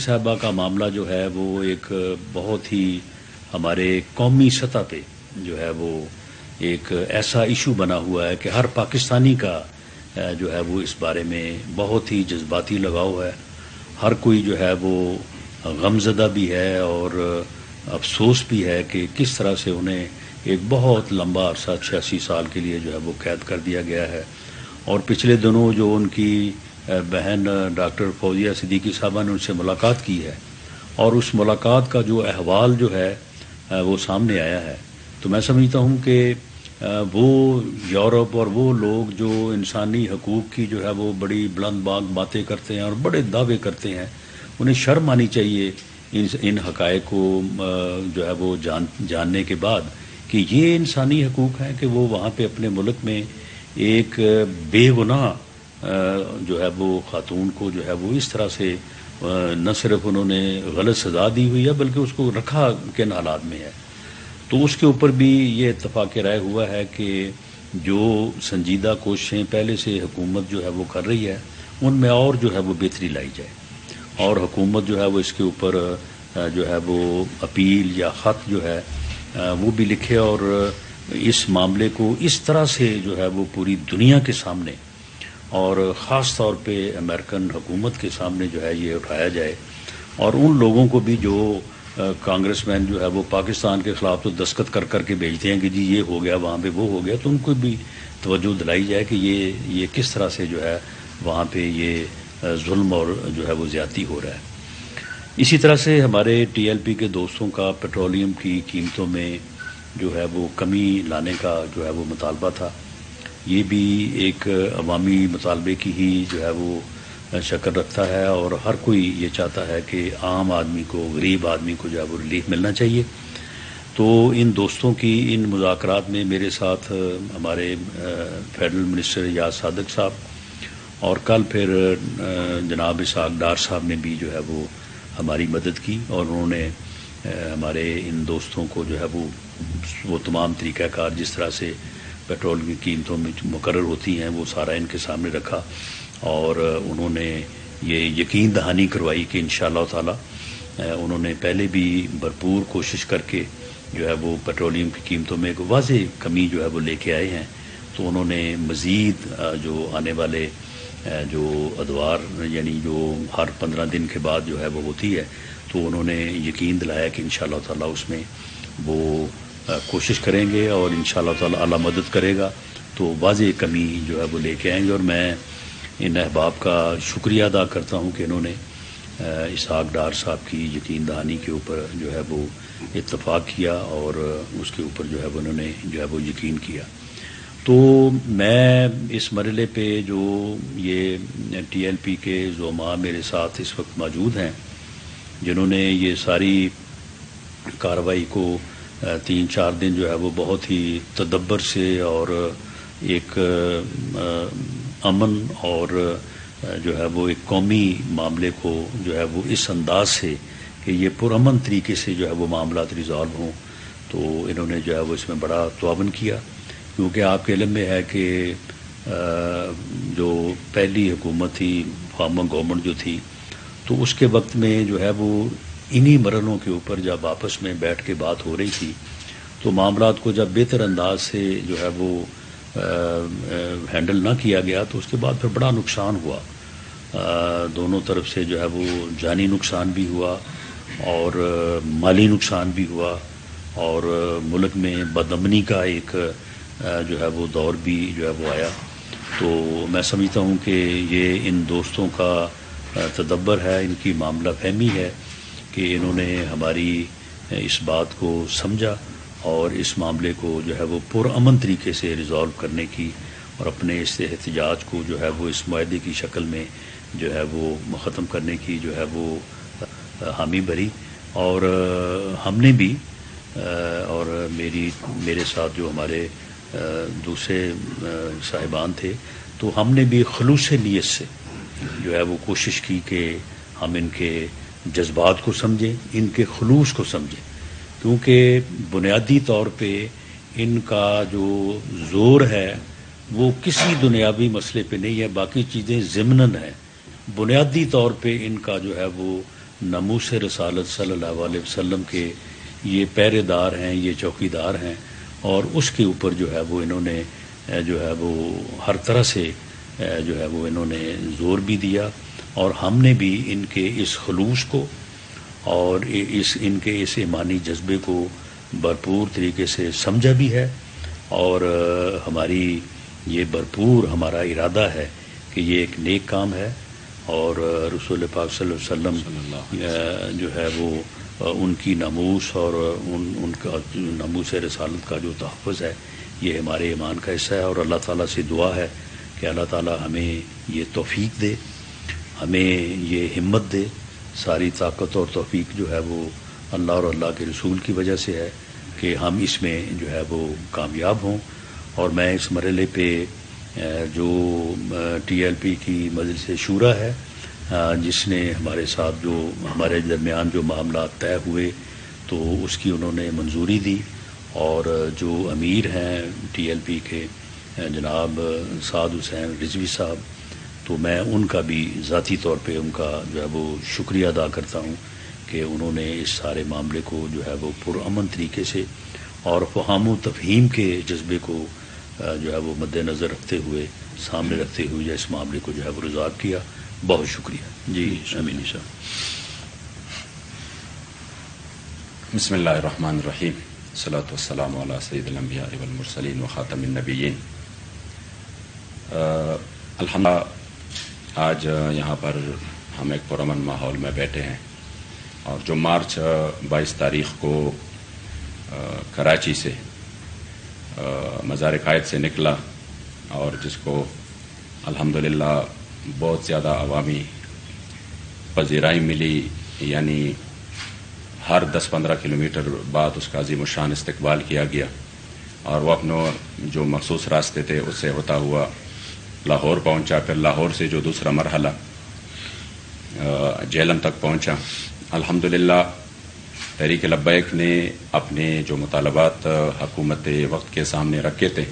साहबा का मामला जो है वो एक बहुत ही हमारे कौमी सतह पे जो है वो एक ऐसा इशू बना हुआ है कि हर पाकिस्तानी का जो है वो इस बारे में बहुत ही जज्बाती लगाव है। हर कोई जो है वो गमजदा भी है और अफसोस भी है कि किस तरह से उन्हें एक बहुत लंबा अरसा छियासी साल के लिए जो है वो कैद कर दिया गया है। और पिछले दिनों जो उनकी बहन डॉक्टर फौजिया सिद्दीकी साहबा ने उनसे मुलाकात की है और उस मुलाकात का जो अहवाल जो है वो सामने आया है। तो मैं समझता हूँ कि वो यूरोप और वो लोग जो इंसानी हकूक़ की जो है, वो बड़ी बुलंद बाग बातें करते हैं और बड़े दावे करते हैं, उन्हें शर्म आनी चाहिए इन इन हकायक को जो है, वो जान, जानने के बाद कि ये इंसानी हकूक़ हैं कि वो वहाँ पे अपने मुल्क में एक बेगुनाह जो है वो ख़ातून को जो है वो इस तरह से न सिर्फ़ उन्होंने गलत सज़ा दी हुई है, बल्कि उसको रखा किन हालात में है। तो उसके ऊपर भी ये इतफाक़ राय हुआ है कि जो संजीदा कोशिशें पहले से हुकूमत जो है वो कर रही है, उनमें और जो है वो बेहतरी लाई जाए। और हुकूमत जो है वो इसके ऊपर जो है वो अपील या ख़त जो है वो भी लिखे और इस मामले को इस तरह से जो है वो पूरी दुनिया के सामने और ख़ास तौर पे अमेरिकन हुकूमत के सामने जो है ये उठाया जाए। और उन लोगों को भी जो कांग्रेसमैन जो है वो पाकिस्तान के ख़िलाफ़ तो दस्खत कर कर के भेजते हैं कि जी ये हो गया, वहाँ पे वो हो गया। तो उनको भी तवज्जो दिलाई जाए कि ये ये किस तरह से जो है वहाँ पे ये जुल्म और जो है वो ज़्यादती हो रहा है। इसी तरह से हमारे टीएलपी के दोस्तों का पेट्रोलियम की कीमतों में जो है वो कमी लाने का जो है वो मुतालबा था। ये भी एक अवामी मुतालबे की ही जो है वो शक्ल रखता है और हर कोई ये चाहता है कि आम आदमी को, गरीब आदमी को जो है वो रिलीफ मिलना चाहिए। तो इन दोस्तों की, इन मुजाकर में मेरे साथ हमारे फेडरल मिनिस्टर याद सादक साहब और कल फिर जनाब इसाक डार साहब ने भी जो है वो हमारी मदद की और उन्होंने हमारे इन दोस्तों को जो है वो वो तमाम तरीक़ाकार जिस तरह से पेट्रोल की कीमतों में मुकर होती हैं, वो सारा इनके सामने रखा और उन्होंने ये यकीन दहानी करवाई कि इन ताला उन्होंने पहले भी भरपूर कोशिश करके जो है वो पेट्रोलियम की कीमतों में एक वाज कमी जो है वो लेके आए हैं। तो उन्होंने मज़ीद जो आने वाले जो अदवार, यानी जो हर पंद्रह दिन के बाद जो है वो होती है तो उन्होंने यकीन दिलाया कि इन ताला उसमें वो कोशिश करेंगे और इन ताला अल्लाह मदद करेगा। तो वाज कमी जो है वो लेके आएँगे और मैं इन अहबाब का शुक्रिया अदा करता हूँ कि इन्होंने इसहाक डार साहब की यकीन दहानी के ऊपर जो है वो इतफ़ाक़ किया और उसके ऊपर जो है वो उन्होंने जो है वो यकीन किया। तो मैं इस मरले पे जो ये टीएलपी के जोमा मेरे साथ इस वक्त मौजूद हैं, जिन्होंने ये सारी कार्रवाई को तीन चार दिन जो है वो बहुत ही तदब्बर से और एक अमन और जो है वो एक कौमी मामले को जो है वो इस अंदाज से कि ये पुरमन तरीके से जो है वो मामला रिजॉल्व हों। तो इन्होंने जो है वो इसमें बड़ा तोन किया। क्योंकि आपके इलम में है कि जो पहली हुकूमत थी, फार्मर गवर्नमेंट जो थी तो उसके वक्त में जो है वो इन्हीं मरलों के ऊपर जब आपस में बैठ के बात हो रही थी तो मामला को जब बेहतर अंदाज से जो है वो हैंडल ना किया गया तो उसके बाद फिर बड़ा नुकसान हुआ। आ, दोनों तरफ़ से जो है वो जानी नुकसान भी हुआ और माली नुकसान भी हुआ और मुल्क में बदमनी का एक जो है वो दौर भी जो है वो आया। तो मैं समझता हूँ कि ये इन दोस्तों का तदब्बर है इनकी मामला फहमी है। कि इन्होंने हमारी इस बात को समझा और इस मामले को जो है वो पुरअमन तरीके से रिज़ॉल्व करने की और अपने इस एहतजाज को जो है वो इस माहे की शक्ल में जो है वो ख़त्म करने की जो है वो हामी भरी। और हमने भी और मेरी, मेरे साथ जो हमारे दूसरे साहिबान थे तो हमने भी खलूस नीयत से जो है वो कोशिश की कि हम इनके जज्बात को समझें, इनके खलूस को समझें। क्योंकि बुनियादी तौर पे इनका जो ज़ोर है, वो किसी दुनियावी मसले पे नहीं है, बाकी चीज़ें ज़िमनन है। बुनियादी तौर पे इनका जो है, वो नमूस रसालत सल्लल्लाहु वसम के ये पहरेदार हैं, ये चौकीदार हैं, और उसके ऊपर जो है, वो इन्होंने, जो है, वो हर तरह से, जो है, वो इन्होंने ज़ोर भी दिया। और हमने भी इनके इस खलूस को और इस इनके इस ईमानी जज्बे को भरपूर तरीके से समझा भी है और हमारी ये भरपूर हमारा इरादा है कि ये एक नेक काम है और रसूल पाक वसल्लम जो है वो उनकी नमूस और उन उनका नमूस रसालत का जो तहफ़ है ये हमारे ईमान का हिस्सा है और अल्लाह ताला से दुआ है कि अल्लाह ताला हमें ये तौफीक दे। हमें ये हिम्मत दे, सारी ताकत और तौफीक जो है वो अल्लाह और अल्लाह के रसूल की वजह से है कि हम इसमें जो है वो कामयाब हों। और मैं इस मरले पे जो टीएलपी की मजलिस शूरा है जिसने हमारे साथ जो, हमारे दरमियान जो मामला तय हुए तो उसकी उन्होंने मंजूरी दी। और जो अमीर हैं टीएलपी के जनाब साद हुसैन रिजवी साहब तो मैं उनका भी ज़ाती तौर पे उनका जो है वो शुक्रिया अदा करता हूँ कि उन्होंने इस सारे मामले को जो है वो पुरअमन तरीके से और फहाम तफहीम के जज्बे को जो है वो मद्देनज़र रखते हुए सामने रखते हुए इस मामले को जो है वो रिजॉल्व किया। बहुत शुक्रिया। जी अमीनी साहब बसमीम सलात वसलाम सैदलम्बियामरसलिन व ख़ातमनबीन अलहमदा आज यहाँ पर हम एक पुरमन माहौल में बैठे हैं और जो मार्च 22 तारीख को कराची से मज़ार कायद से निकला और जिसको अल्हम्दुलिल्लाह बहुत ज़्यादा अवामी पजीराई मिली, यानी हर 10-15 किलोमीटर बाद उसका अजीम शान इस्तकबाल किया गया और वह अपनों जो मखसूस रास्ते थे, उससे होता हुआ लाहौर पहुँचा, फिर लाहौर से जो दूसरा मरहला जेलम तक पहुँचा। अल्हम्दुलिल्लाह, तहरीक लब्बैक ने अपने जो मुतालबात हकूमत वक्त के सामने रखे थे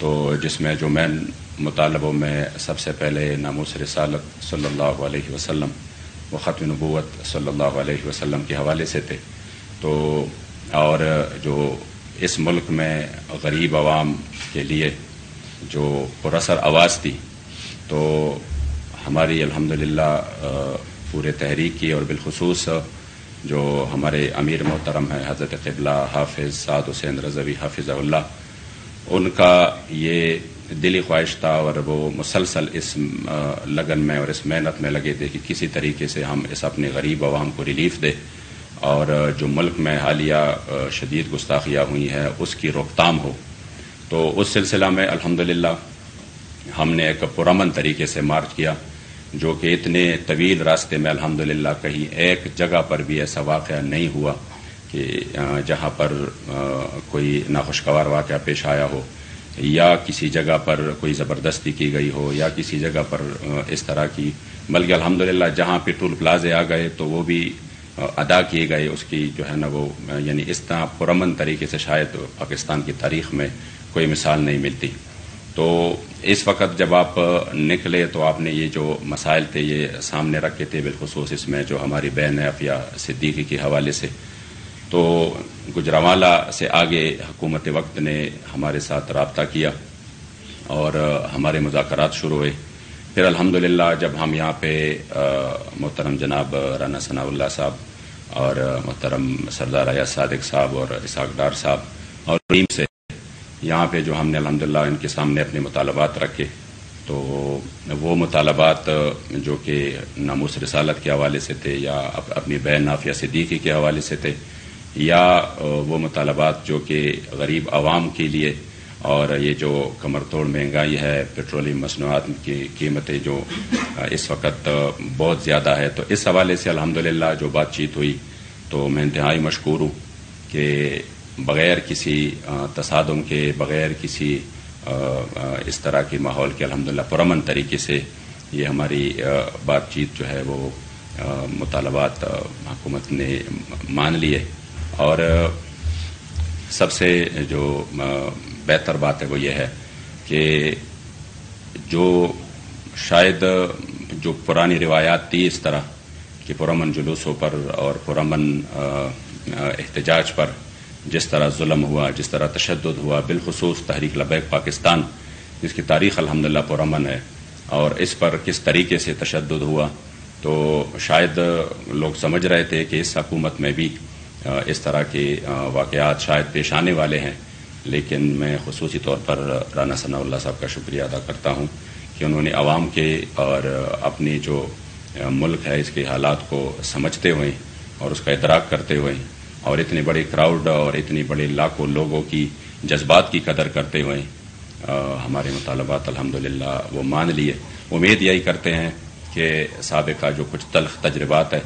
तो जिसमें जो मैन मुतालबों में सबसे पहले नामूस रसालत अलैहि वसल्लम, व ख़त्म नबूत अलैहि वसल्लम के हवाले से थे। तो और जो इस मुल्क में गरीब आवाम के लिए जो पुरसर आवाज़ थी तो हमारी अल्हम्दुलिल्लाह पूरे तहरीक की और बिलखसूस, जो हमारे अमीर मोहतरम है, हज़रत क़िबला, हाफिज़ साद हुसैन रजवी हाफिज़ल्ला उनका ये दिली ख्वाहिश था और वो मुसलसल इस लगन में और इस मेहनत में लगे थे कि किसी तरीके से हम इस अपने गरीब आवाम को रिलीफ दे। और जो मुल्क में हालिया शदीद गुस्ताखियाँ हुई हैं, उसकी रोकथाम हो। तो उस सिलसिला में अल्हम्दुलिल्लाह हमने एक पुरमन तरीके से मार्च किया, जो कि इतने तवील रास्ते में अल्हम्दुलिल्लाह कहीं एक जगह पर भी ऐसा वाक़ नहीं हुआ कि जहाँ पर कोई नाखुशगवार वाक़ पेश आया हो, या किसी जगह पर कोई ज़बरदस्ती की गई हो, या किसी जगह पर इस तरह की। बल्कि अल्हम्दुलिल्लाह जहाँ पे टूल प्लाजे आ गए तो वो भी अदा किए गए, उसकी जो है ना वो यानी इस तरह पुरमन तरीके से शायद पाकिस्तान की तारीख में कोई मिसाल नहीं मिलती। तो इस वक्त जब आप निकले तो आपने ये जो मसाइल थे, ये सामने रखे थे, बिलखसूस इसमें जो हमारी बहन है अफिया सिद्दीकी के हवाले से। तो गुजरावाला से आगे हुकूमत वक्त ने हमारे साथ रबता किया और हमारे मुजाकर शुरू हुए। फिर अल्हम्दुलिल्लाह जब हम यहाँ पे मोहतरम जनाब राना सनाउल्ला साहब और मोहतरम सरदार अया सादिक साहब और इसाक डार साहब और टीम से यहाँ पे जो हमने, अल्हम्दुलिल्लाह, इनके सामने अपने मुतालबात रखे तो वो मुतालबात, जो कि नामूस रसालत के हवाले से थे, या अपनी बहन नाफिया सिद्दीकी के हवाले से थे, या वो मुतालबात जो कि गरीब आवाम के लिए, और ये जो कमर तोड़ महँगाई है, पेट्रोलियम मसनूआत की कीमतें जो इस वक्त बहुत ज़्यादा है तो इस हवाले से, अल्हम्दुलिल्लाह, जो बातचीत हुई तो मैं इंतहाई मशहूर हूँ कि बग़ैर किसी तसादम के, बग़ैर किसी इस तरह के माहौल के, अल्हम्दुलिल्लाह पुरमन तरीके से ये हमारी बातचीत जो है वो मुतालबात हुकूमत ने मान लिए और सबसे जो बेहतर बात है वो ये है कि जो शायद, जो पुरानी रिवायात थी इस तरह कि पुरमन जुलूसों पर और पुरमन एहतजाज पर जिस तरह जुल्म हुआ, जिस तरह तशद हुआ, बिलखसूस तहरीक लबैक पाकिस्तान, जिसकी तारीख अलहमदिल्ला पुरमन है, और इस पर किस तरीके से तशद हुआ तो शायद लोग समझ रहे थे कि इस हकूमत में भी इस तरह के वाकयात शायद पेश आने वाले हैं। लेकिन मैं खसूसी तौर पर राना सनाउल्ला साहब का शुक्रिया अदा करता हूँ कि उन्होंने आवाम के और अपनी जो मुल्क है, इसके हालात को समझते हुए और उसका इतराक करते हुए और इतने बड़े क्राउड और इतने बड़े लाखों लोगों की जज्बात की कदर करते हुए हमारे मुतालबात अलहमदिल्ला वो मान लिए। उम्मीद यही करते हैं कि सबका जो कुछ तलख तजर्बात है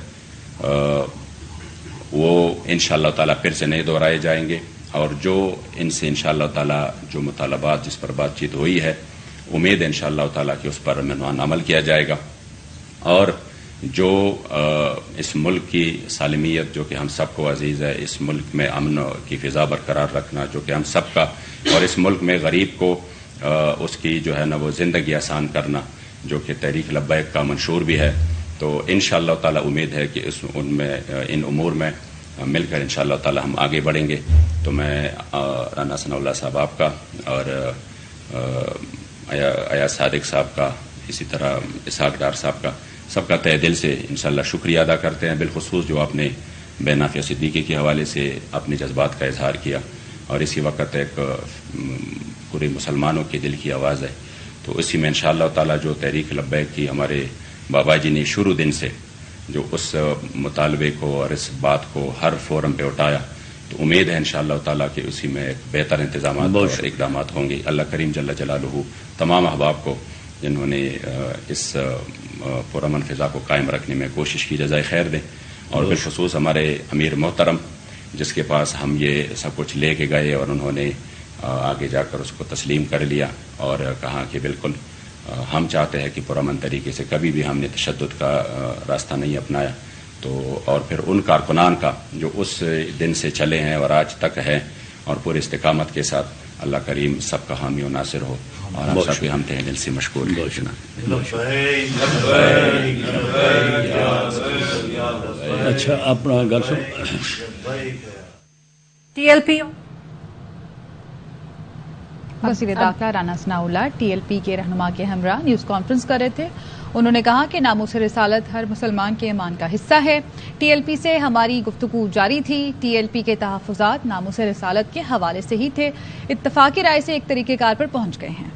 वो इन ताला फिर से नहीं दोहराए जाएँगे। और जो इनसे इन ताला जो मुतालबात जिस पर बातचीत हुई है, उम्मीद इन ताला कि उस पर मेहमान अमल किया जाएगा। और जो इस मुल्क की सालमियत, जो कि हम सबको अज़ीज़ है, इस मुल्क में अमन की फ़िज़ा बरकरार रखना, जो कि हम सबका, और इस मुल्क में गरीब को उसकी जो है ना वो ज़िंदगी आसान करना, जो कि तहरीक लब्बैक का मंशूर भी है। तो इन ताला उम्मीद है कि इस उनमें इन उमूर में मिलकर इन ताला हम आगे बढ़ेंगे। तो मैं राना सनाउल्ला साहब आपका, और अया सादिक साहब का, इसी तरह इसहाक डार साहब का सबका तय दिल से इन शुक्रिया अदा करते हैं बिलखसूस जो आपने बेनाफिया सिद्दीकी के हवाले से अपने जज्बात का इजहार किया। और इसी वक्त एक पूरे मुसलमानों के दिल की आवाज़ है। तो इसी में इन ताला जो तहरीक लब्बैक की हमारे बाबा जी ने शुरू दिन से जो उस मुतालबे को और इस बात को हर फोरम पे उठाया तो उम्मीद है इन ताला कि उसी में एक बेहतर इंतज़ाम और इकदाम होंगे। अल्लाह करीम जल्ला जलालू तमाम अहबाब को जिन्होंने इस पुरमन फिजा को कायम रखने में कोशिश की जजाय खैर दें। और बिलखसूस हमारे अमीर मोहतरम जिसके पास हम ये सब कुछ ले के गए और उन्होंने आगे जाकर उसको तस्लीम कर लिया और कहा कि बिल्कुल हम चाहते हैं कि पुरमन तरीके से कभी भी हमने तशद का रास्ता नहीं अपनाया। तो और फिर उन कारकुनान का जो उस दिन से चले हैं और आज तक है और पूरे इस्तकामत के साथ अल्लाह करीम सबका हामी और नासिर हो। और हम सब हम तह दिल से मशगूल अच्छा अपना गल टीएलपी वज़ीर दाखिला राना सनाउल्ला टीएलपी के रहनुमा के हमरा न्यूज़ कॉन्फ्रेंस कर रहे थे। उन्होंने कहा कि नामूस रिसालत हर मुसलमान के ईमान का हिस्सा है। टीएलपी से हमारी गुफ्तु जारी थी। टीएलपी के तहफात नामूस रिसालत के हवाले से ही थे। इतफाकी राय से एक तरीकेकार पर पहुँच गए हैं।